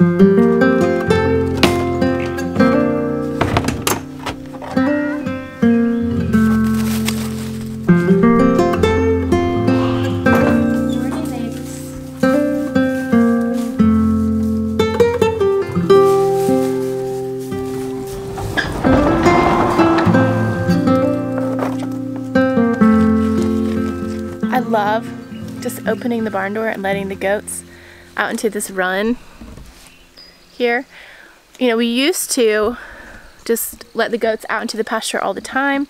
I love just opening the barn door and letting the goats out into this run here. You know, we used to just let the goats out into the pasture all the time,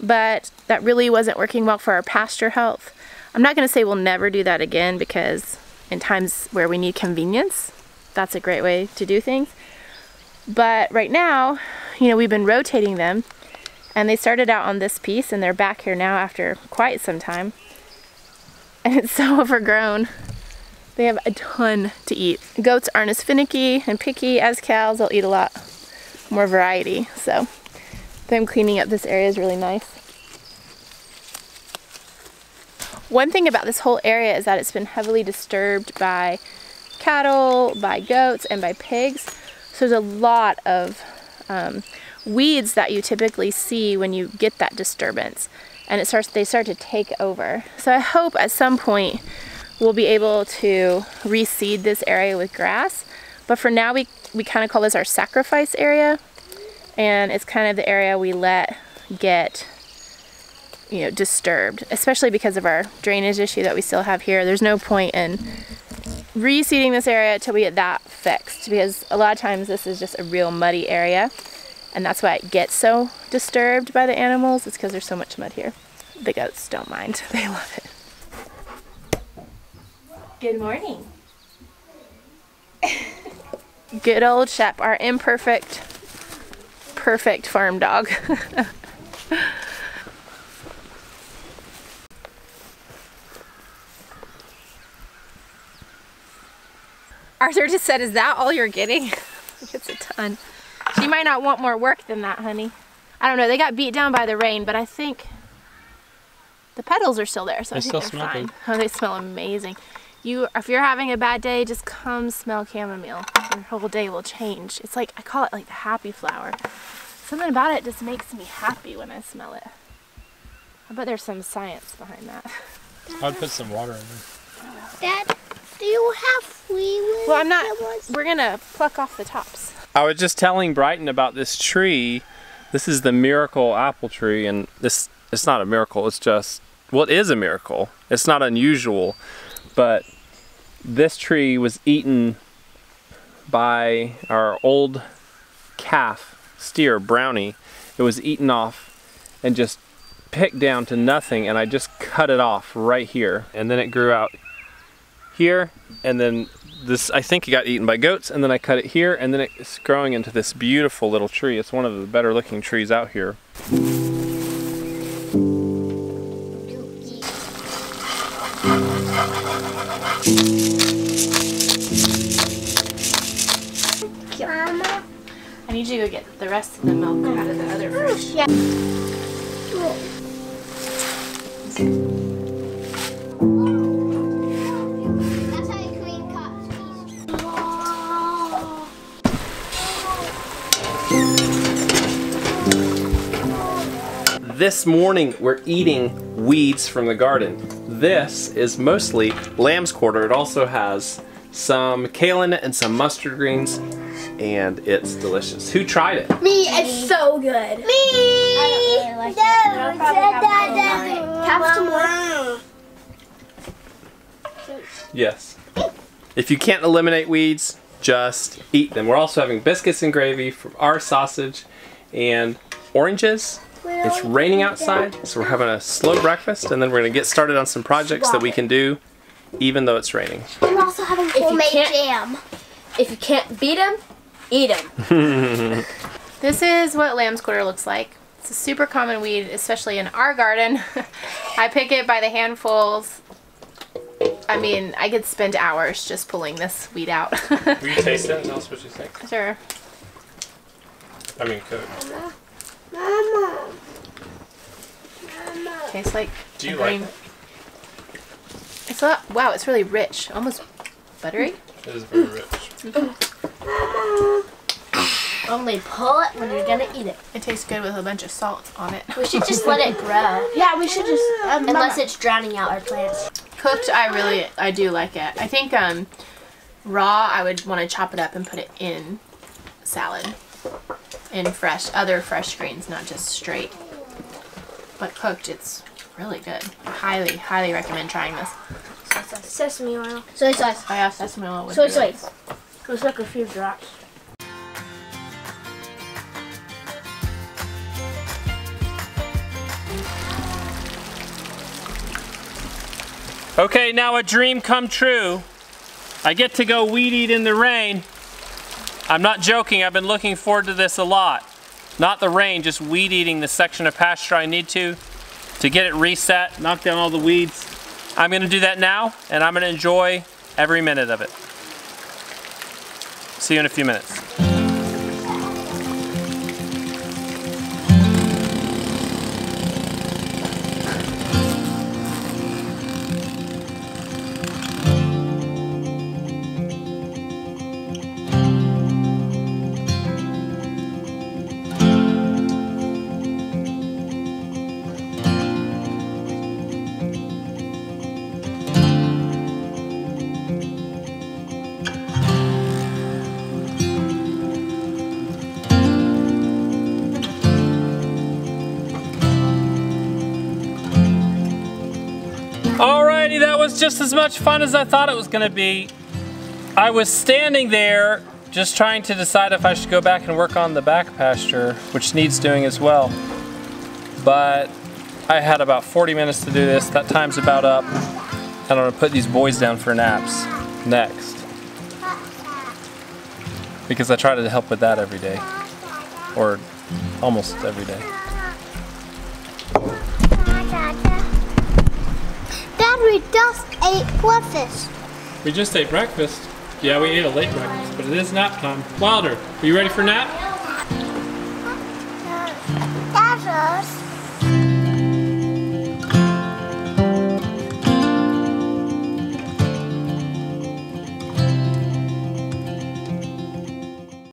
but that really wasn't working well for our pasture health. I'm not going to say we'll never do that again because in times where we need convenience, that's a great way to do things. But right now, you know, we've been rotating them and they started out on this piece and they're back here now after quite some time. And it's so overgrown. They have a ton to eat. Goats aren't as finicky and picky as cows. They'll eat a lot more variety. So them cleaning up this area is really nice. One thing about this whole area is that it's been heavily disturbed by cattle, by goats, and by pigs. So there's a lot of um, weeds that you typically see when you get that disturbance and it starts they start to take over. So I hope at some point we'll be able to reseed this area with grass. But for now we, we kind of call this our sacrifice area and it's kind of the area we let get you know disturbed especially because of our drainage issue that we still have here there's no point in reseeding this area until we get that fixed because a lot of times this is just a real muddy area and that's why it gets so disturbed by the animals. It's because there's so much mud here. The goats don't mind. They love it. Good morning. Good old Shep, our imperfect, perfect farm dog. Arthur just said, is that all you're getting? it's a ton. She might not want more work than that, honey. I don't know. They got beat down by the rain, but I think the petals are still there, so they I think they're smell fine. good. Oh, they smell amazing. You, if you're having a bad day, just come smell chamomile. Your whole day will change. It's like I call it like the happy flower. Something about it just makes me happy when I smell it. I bet there's some science behind that. I'd put some water in there. Dad, do you have free? Well, I'm not. We're gonna pluck off the tops. I was just telling Brighton about this tree. This is the miracle apple tree, and this it's not a miracle. It's just well, it is a miracle. It's not unusual, but this tree was eaten by our old calf steer Brownie. It was eaten off and just picked down to nothing, and I just cut it off right here, and then it grew out here, and then this I think it got eaten by goats and then I cut it here and then it's growing into this beautiful little tree. It's one of the better looking trees out here. Mama. I need you to go get the rest of the milk out of the other fridge. Yeah. That's how you clean cups. This morning we're eating weeds from the garden. This is mostly lamb's quarter. It also has some kale in it and some mustard greens and it's delicious. Who tried it? Me, it's so good. Me. I don't really like it. Have some more. Yes. If you can't eliminate weeds, just eat them. We're also having biscuits and gravy from our sausage and oranges. It's raining outside, so we're having a slow breakfast and then we're gonna get started on some projects that we can do even though it's raining. We're also having homemade can't- jam. If you can't beat them, eat them. This is what lamb's quarter looks like. It's a super common weed, especially in our garden. I pick it by the handfuls. I mean, I could spend hours just pulling this weed out. Will you taste it and tell us what you think? sure. I mean, cook. Mama. Mama. Tastes like Do you a like green. It's a wow, it's really rich, almost buttery. It is very rich. Only pull it when you're gonna eat it. It tastes good with a bunch of salt on it. We should just let it grow. Yeah, we should just. Um, Unless it's drowning out our plants. Cooked, I really, I do like it. I think um, raw, I would want to chop it up and put it in salad. In fresh, other fresh greens, not just straight. But cooked, it's really good. I highly, highly recommend trying this. sesame oil. Soy sauce. I have sesame oil with Soy it. Just like a few drops. Okay, now a dream come true. I get to go weed eat in the rain. I'm not joking, I've been looking forward to this a lot. Not the rain, just weed eating the section of pasture I need to, to get it reset, knock down all the weeds. I'm gonna do that now, and I'm gonna enjoy every minute of it. See you in a few minutes. Was just as much fun as I thought it was gonna be. I was standing there just trying to decide if I should go back and work on the back pasture, which needs doing as well. But I had about 40 minutes to do this. That time's about up. And I'm gonna put these boys down for naps next. Because I try to help with that every day. Or almost every day. We just ate breakfast. We just ate breakfast. Yeah, we ate a late breakfast, but it is nap time. Wilder, are you ready for nap? That's us.